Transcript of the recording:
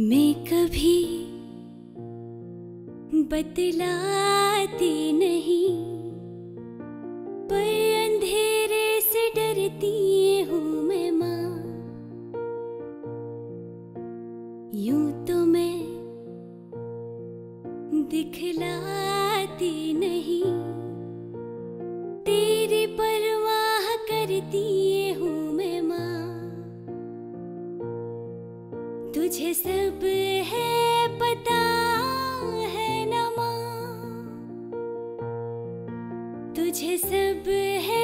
मैं कभी बतलाती नहीं, पर अंधेरे से डरती हूँ मैं माँ। यूँ तो मैं दिखलाती नहीं, तेरी परवाह करती तुझे सब है पता है नमा। तुझे सब है